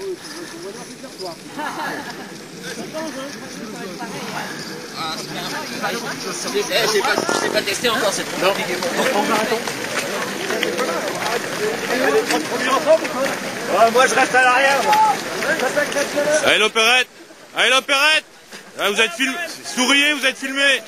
Eh, j'ai pas, j'ai pas testé encore cette pompe. moi je reste à l'arrière. Allez l'opérette Allez l'opérette Vous êtes filmé Souriez, vous êtes filmé